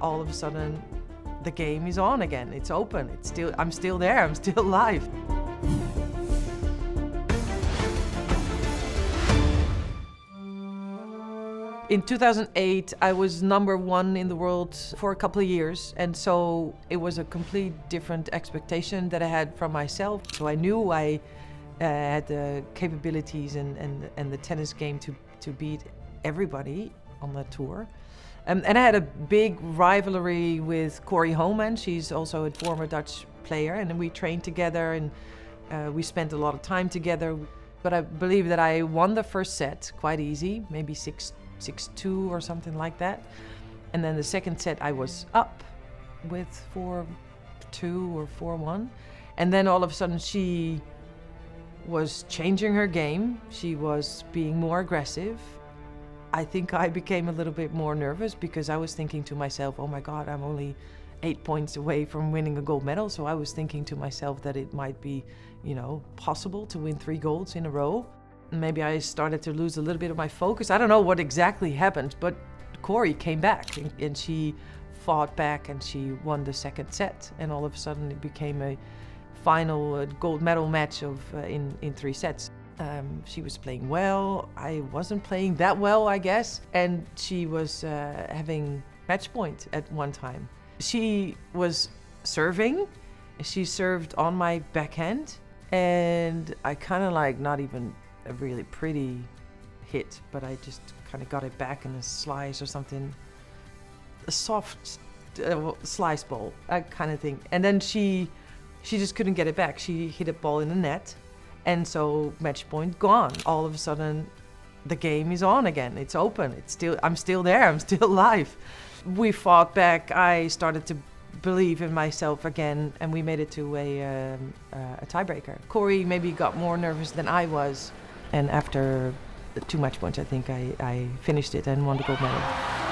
all of a sudden the game is on again. It's open. It's still I'm still there. I'm still alive. In 2008, I was number one in the world for a couple of years, and so it was a complete different expectation that I had from myself. So I knew I uh, had the capabilities and, and, and the tennis game to, to beat everybody on that tour. Um, and I had a big rivalry with Korie Homan. She's also a former Dutch player, and we trained together and uh, we spent a lot of time together. But I believe that I won the first set quite easy, maybe 6 6 2 or something like that. And then the second set, I was up with 4 2 or 4 1. And then all of a sudden, she was changing her game. She was being more aggressive. I think I became a little bit more nervous because I was thinking to myself, oh my God, I'm only eight points away from winning a gold medal. So I was thinking to myself that it might be, you know, possible to win three golds in a row. Maybe I started to lose a little bit of my focus. I don't know what exactly happened, but Korie came back and, and she fought back and she won the second set. And all of a sudden it became a final uh, gold medal match of uh, in in three sets. Um, she was playing well. I wasn't playing that well, I guess, and she was uh, having match point at one time. She was serving. She served on my backhand, and I kind of like not even a really pretty hit, but I just kind of got it back in a slice or something, a soft uh, slice ball, that kind of thing. And then she she just couldn't get it back. She hit a ball in the net, and so match point gone. All of a sudden, the game is on again. It's open. It's still I'm still there. I'm still alive. We fought back. I started to believe in myself again, and we made it to a, um, uh, a tiebreaker. Korie maybe got more nervous than I was, and after two match points, I think I, I finished it and won the gold medal.